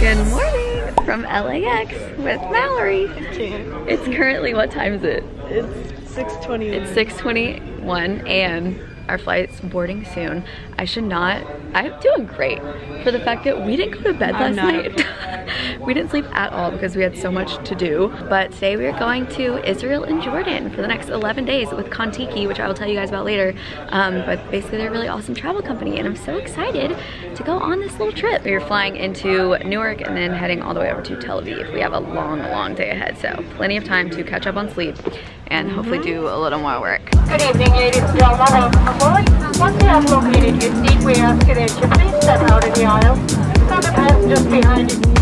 Good morning from LAX with Mallory. It's currently, what time is it? It's 6.21. It's 6.21 a.m. Our flight's boarding soon. I should not, I'm doing great for the fact that we didn't go to bed I'm last night. we didn't sleep at all because we had so much to do. But today we are going to Israel and Jordan for the next 11 days with Contiki, which I will tell you guys about later. Um, but basically they're a really awesome travel company and I'm so excited to go on this little trip. We're flying into Newark and then heading all the way over to Tel Aviv. We have a long, long day ahead, so plenty of time to catch up on sleep and hopefully do a little more work. Good evening, ladies and gentlemen. Once you have located your seat, we ask that you please step out of the aisle so the passengers behind you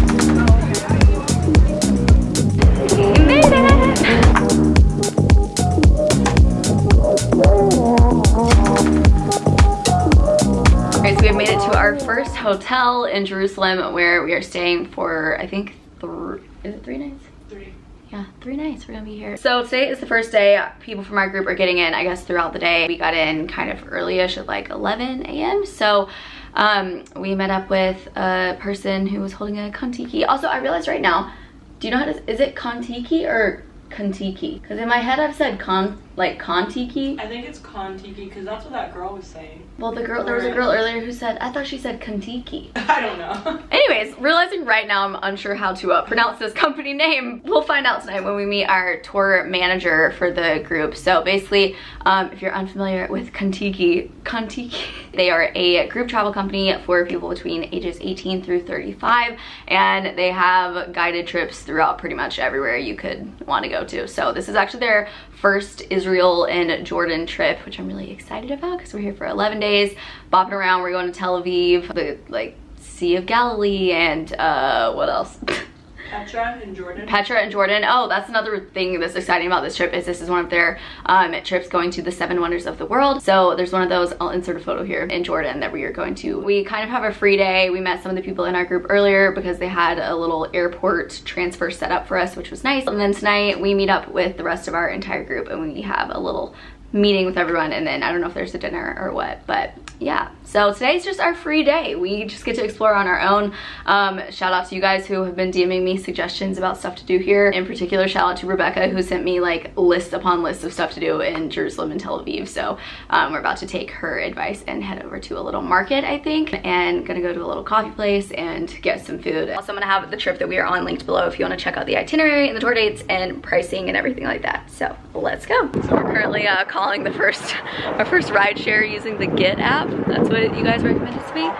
our first hotel in Jerusalem where we are staying for, I think, three, is it three nights? Three. Yeah, three nights we're gonna be here. So today is the first day people from our group are getting in, I guess, throughout the day. We got in kind of early-ish at like 11 a.m. So um, we met up with a person who was holding a Contiki. Also, I realized right now, do you know how to, is it Contiki or Contiki? Because in my head I've said kon, like Contiki. I think it's Contiki because that's what that girl was saying. Well, the girl, there was a girl earlier who said, I thought she said Contiki. I don't know. Anyways, realizing right now I'm unsure how to uh, pronounce this company name. We'll find out tonight when we meet our tour manager for the group. So basically, um, if you're unfamiliar with Contiki, Contiki, they are a group travel company for people between ages 18 through 35, and they have guided trips throughout pretty much everywhere you could want to go to. So this is actually their first Israel and Jordan trip, which I'm really excited about because we're here for 11 days, bopping around. We're going to Tel Aviv, the like Sea of Galilee, and uh, what else? Petra and Jordan. Petra and Jordan. Oh, that's another thing that's exciting about this trip is this is one of their um, trips going to the seven wonders of the world. So there's one of those, I'll insert a photo here, in Jordan that we are going to. We kind of have a free day. We met some of the people in our group earlier because they had a little airport transfer set up for us, which was nice. And then tonight we meet up with the rest of our entire group and we have a little meeting with everyone and then I don't know if there's a dinner or what, but yeah. So today's just our free day. We just get to explore on our own. Um, shout out to you guys who have been DMing me suggestions about stuff to do here. In particular, shout out to Rebecca who sent me like list upon list of stuff to do in Jerusalem and Tel Aviv. So um, we're about to take her advice and head over to a little market, I think, and gonna go to a little coffee place and get some food. Also, I'm gonna have the trip that we are on linked below if you wanna check out the itinerary and the tour dates and pricing and everything like that. So let's go. So we're currently uh, calling installing the first our first ride share using the Gett app. That's what you guys recommended to me.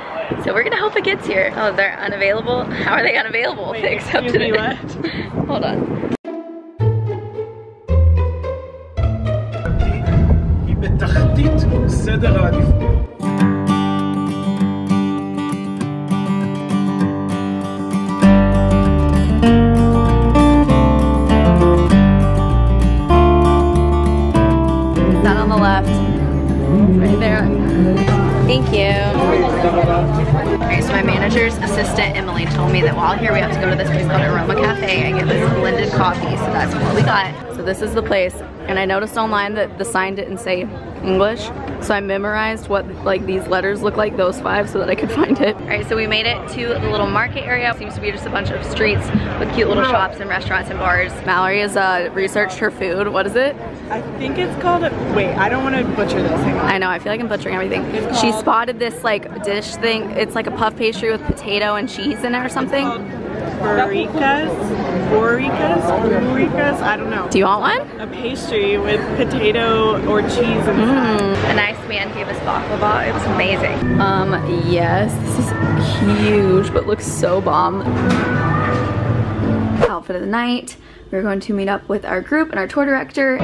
So we're gonna hope it gets here. Oh, they're unavailable. How are they unavailable? Wait, they accepted me, it. Hold on. Manager's assistant, Emily, told me that while here we have to go to this place called Aroma Cafe and get this blended coffee, so that's what we got. So this is the place, and I noticed online that the sign didn't say English, so I memorized what like these letters look like, those five, so that I could find it. Alright, so we made it to the little market area. Seems to be just a bunch of streets with cute little shops and restaurants and bars. Mallory has uh, researched her food. What is it? I think it's called, wait, I don't want to butcher this. Hang. I know, I feel like I'm butchering everything. She spotted this like dish thing. It's like a puff pastry with potato and cheese in it or something. Barikas? Borikas? Borikas? I don't know. Do you want one? A pastry with potato or cheese inside. A nice man gave us baklava. It was amazing. Um, yes, this is huge, but looks so bomb. Outfit of the night. We're going to meet up with our group and our tour director.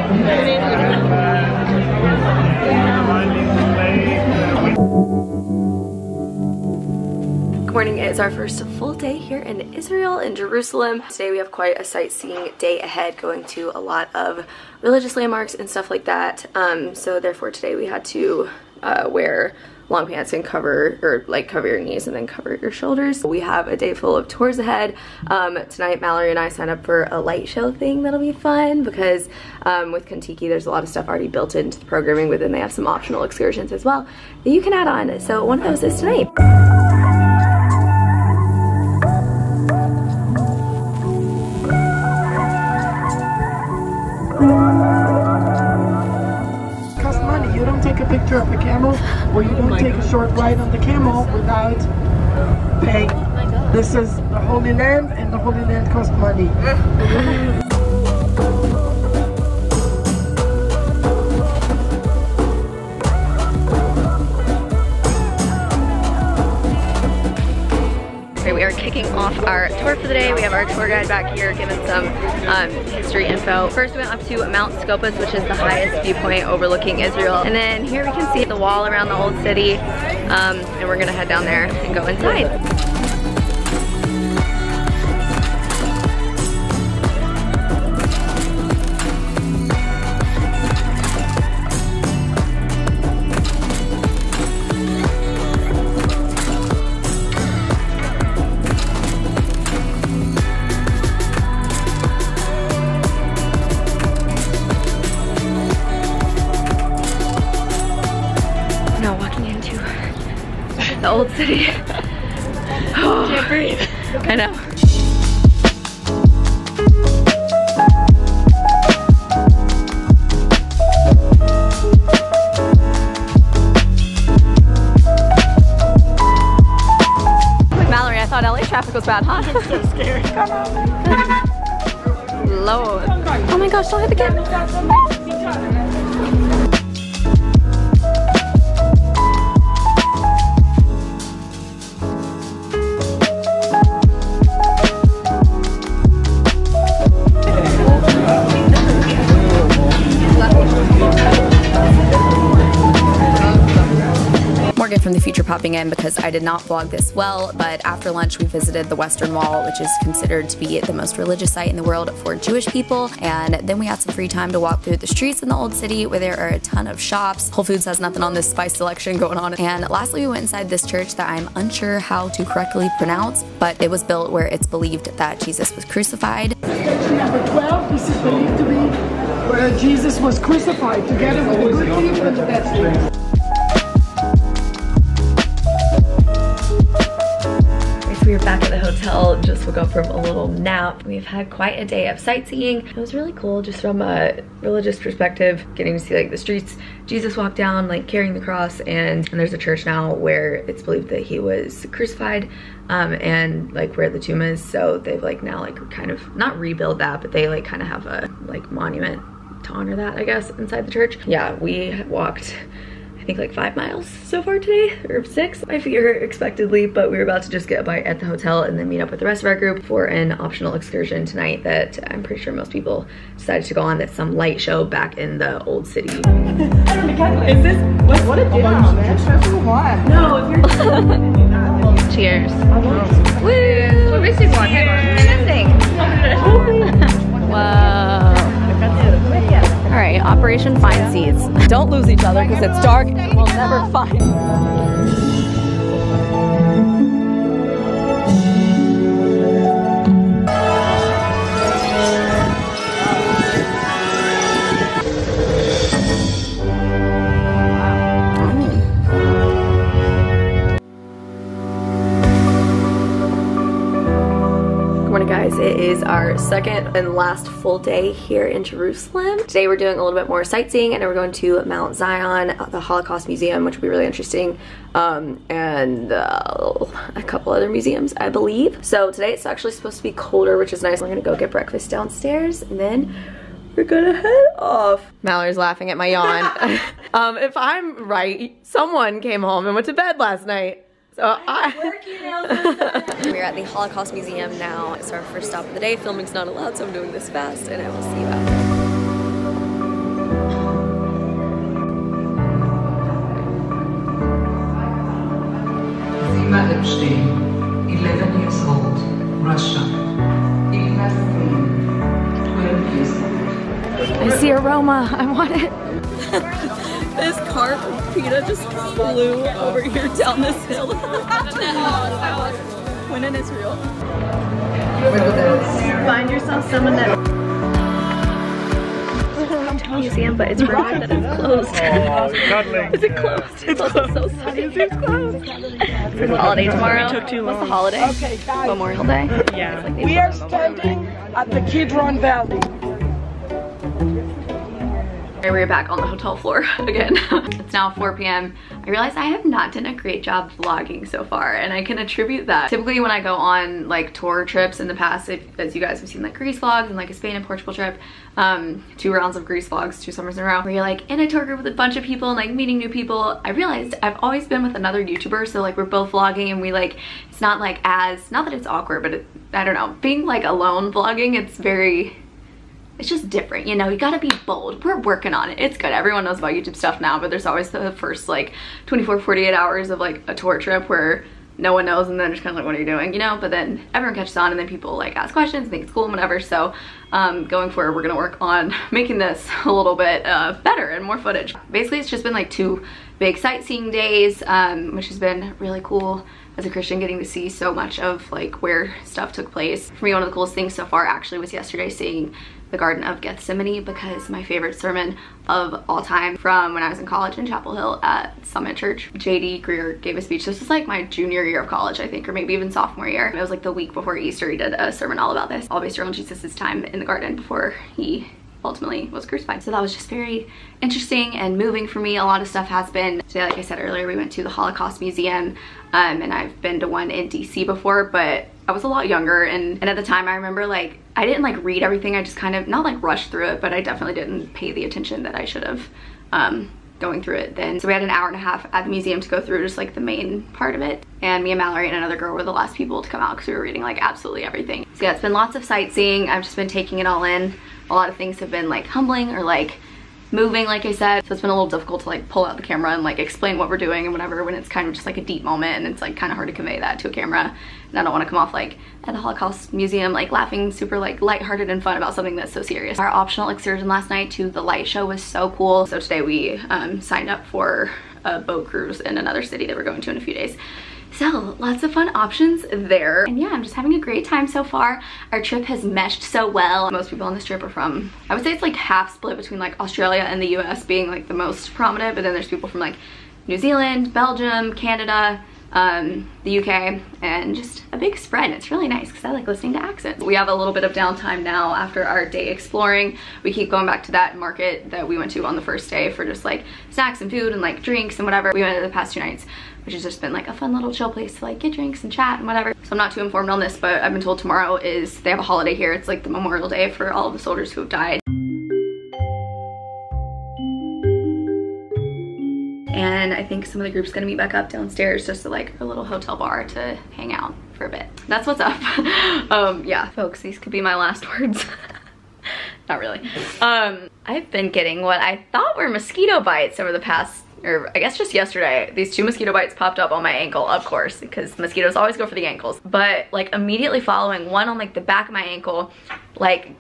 Good morning. It is our first full day here in Israel, in Jerusalem. Today we have quite a sightseeing day ahead, going to a lot of religious landmarks and stuff like that. Um, so therefore today we had to uh, wear long pants and cover or like cover your knees and then cover your shoulders. We have a day full of tours ahead. Um, tonight Mallory and I signed up for a light show thing that'll be fun because um, with Contiki there's a lot of stuff already built into the programming but then they have some optional excursions as well that you can add on. So one of those is tonight. Picture of the camel or you don't take a short ride on the camel without paying. This is the Holy Land and the Holy Land costs money. our tour for the day. We have our tour guide back here giving some um, history info. First we went up to Mount Scopus, which is the highest viewpoint overlooking Israel. And then here we can see the wall around the old city. Um, and we're gonna head down there and go inside. The old city. oh, Can't breathe. I know. Mallory, I thought LA traffic was bad, huh? I'm so scared. Lord. Oh my gosh, don't hit the camera. From the future popping in because I did not vlog this well, but after lunch we visited the Western Wall, which is considered to be the most religious site in the world for Jewish people. And then we had some free time to walk through the streets in the old city where there are a ton of shops. Whole Foods has nothing on this spice selection going on. And lastly, we went inside this church that I'm unsure how to correctly pronounce, but it was built where it's believed that Jesus was crucified. Section number 12, this is believed to be where Jesus was crucified together with the good thief and the bad. Back at the hotel, just woke up from a little nap. We've had quite a day of sightseeing. It was really cool just from a religious perspective, getting to see like the streets Jesus walked down, like carrying the cross, and, and there's a church now where it's believed that he was crucified um, and like where the tomb is. So they've like now like kind of, not rebuild that, but they like kind of have a like monument to honor that, I guess, inside the church. Yeah, we walked I think like five miles so far today, or six. My feet hurt expectedly, but we were about to just get a bite at the hotel and then meet up with the rest of our group for an optional excursion tonight that I'm pretty sure most people decided to go on. That's some light show back in the old city. Is this what? What a yeah, man. No, if you're Cheers. Woo! We're missing one. Hang on. We're missing. Whoa. All right, Operation Find Seeds. Don't lose each other because it's dark and we'll never find. Second and last full day here in Jerusalem. Today we're doing a little bit more sightseeing and we're going to Mount Zion, the Holocaust Museum, which will be really interesting, um, and uh, a couple other museums, I believe. So today it's actually supposed to be colder, which is nice. We're gonna go get breakfast downstairs and then we're gonna head off. Mallory's laughing at my yawn. um, if I'm right, someone came home and went to bed last night. So I. We're at the Holocaust Museum now. It's our first stop of the day. Filming's not allowed, so I'm doing this fast, and I will see you after. Sima Epstein, 11 years old, Russia. Ilna Green, 12 years old. I see aroma. I want it. This car PETA just flew over here down this hill. when in Israel. Find yourself someone that museum, but it's rumored that it's closed. Oh, cuddling. Is it closed? It's closed. so sunny. It's closed. It's holiday tomorrow. took too What's the long. holiday? Okay, guys, Memorial Day. Yeah. Like they we put are on Memorial Day. standing at the Kidron Valley. We're back on the hotel floor again. it's now 4 p.m. I realize I have not done a great job vlogging so far and I can attribute that. Typically when I go on like tour trips in the past, if, as you guys have seen like Greece vlogs and like a Spain and Portugal trip, um, two rounds of Greece vlogs, two summers in a row, where you're like in a tour group with a bunch of people and like meeting new people. I realized I've always been with another YouTuber so like we're both vlogging and we like, it's not like as, not that it's awkward, but it, I don't know, being like alone vlogging, it's very, it's just different, you know, you gotta be bold. We're working on it. It's good. Everyone knows about YouTube stuff now, but there's always the first like 24, 48 hours of like a tour trip where no one knows and then just kind of like, what are you doing, you know? But then everyone catches on and then people like ask questions, think it's cool and whatever. So um, going forward, we're gonna work on making this a little bit uh, better and more footage. Basically, it's just been like two big sightseeing days, um, which has been really cool as a Christian getting to see so much of like where stuff took place. For me, one of the coolest things so far actually was yesterday seeing the Garden of Gethsemane because my favorite sermon of all time from when I was in college in Chapel Hill at Summit Church. JD Greear gave a speech. This was like my junior year of college, I think, or maybe even sophomore year. It was like the week before Easter. He did a sermon all about this, all based around Jesus' time in the garden before he ultimately was crucified. So that was just very interesting and moving for me. A lot of stuff has been. Today, like I said earlier, we went to the Holocaust Museum um, and I've been to one in DC before, but I was a lot younger and, and at the time I remember like, I didn't like read everything. I just kind of, not like rushed through it, but I definitely didn't pay the attention that I should have um, going through it then. So we had an hour and a half at the museum to go through just like the main part of it. And me and Mallory and another girl were the last people to come out because we were reading like absolutely everything. So yeah, it's been lots of sightseeing. I've just been taking it all in. A lot of things have been like humbling or like moving like I said so it's been a little difficult to like pull out the camera and like explain what we're doing and whatever when it's kind of just like a deep moment and it's like kind of hard to convey that to a camera and I don't want to come off like at the Holocaust Museum like laughing super like lighthearted and fun about something that's so serious. Our optional excursion last night to the light show was so cool so today we um, signed up for a boat cruise in another city that we're going to in a few days. So lots of fun options there. And yeah, I'm just having a great time so far. Our trip has meshed so well. Most people on this trip are from, I would say it's like half split between like Australia and the US being like the most prominent, but then there's people from like New Zealand, Belgium, Canada, um, the UK, and just a big spread. It's really nice because I like listening to accents. We have a little bit of downtime now after our day exploring. We keep going back to that market that we went to on the first day for just like snacks and food and like drinks and whatever. We went the past two nights which has just been like a fun little chill place to like get drinks and chat and whatever. So I'm not too informed on this, but I've been told tomorrow is, they have a holiday here. It's like the Memorial Day for all of the soldiers who have died. And I think some of the group's gonna meet back up downstairs just to like a little hotel bar to hang out for a bit. That's what's up. um, yeah, folks, these could be my last words. Not really. Um, I've been getting what I thought were mosquito bites over the past or I guess just yesterday, these two mosquito bites popped up on my ankle, of course, because mosquitoes always go for the ankles. But like immediately following, one on like the back of my ankle, like,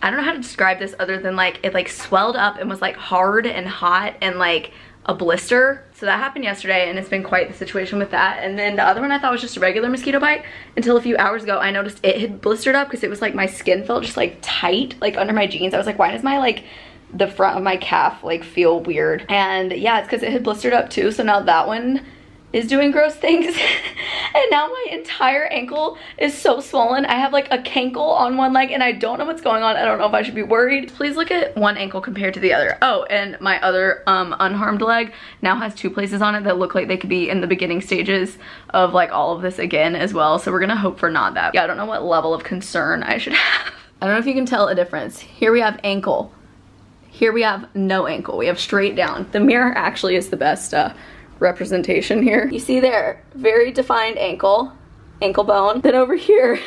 I don't know how to describe this other than like, it like swelled up and was like hard and hot and like a blister. So that happened yesterday and it's been quite the situation with that. And then the other one I thought was just a regular mosquito bite until a few hours ago I noticed it had blistered up because it was like my skin felt just like tight, like under my jeans. I was like, why does my like the front of my calf like feel weird and yeah it's because it had blistered up too so now that one is doing gross things. And now my entire ankle is so swollen. I have like a cankle on one leg and i don't know what's going on. I don't know if i should be worried. Please look at one ankle compared to the other. Oh and my other um unharmed leg now has two places on it that look like they could be in the beginning stages of like all of this again as well. So we're gonna hope for not that. Yeah i don't know what level of concern i should have. I don't know if you can tell a difference. Here we have ankle. Here we have no ankle. We have straight down. The mirror actually is the best uh, representation here. You see there, very defined ankle, ankle bone. Then over here,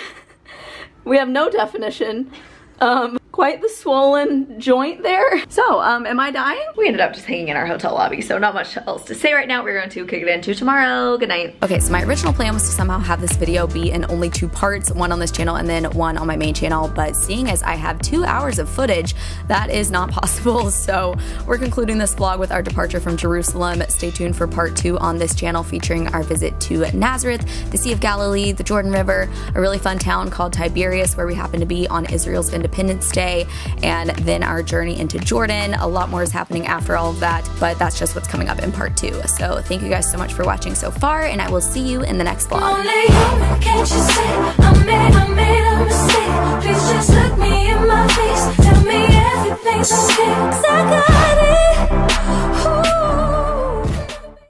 we have no definition. Um, quite the swollen joint there. So, um, am I dying? We ended up just hanging in our hotel lobby, so not much else to say right now. We're going to kick it into tomorrow. Good night. Okay, so my original plan was to somehow have this video be in only two parts, one on this channel and then one on my main channel, but seeing as I have two hours of footage, that is not possible. So we're concluding this vlog with our departure from Jerusalem. Stay tuned for part two on this channel featuring our visit to Nazareth, the Sea of Galilee, the Jordan River, a really fun town called Tiberias where we happen to be on Israel's Independence Day day, and then our journey into Jordan. A lot more is happening after all of that, but that's just what's coming up in part two. So thank you guys so much for watching so far, and I will see you in the next vlog.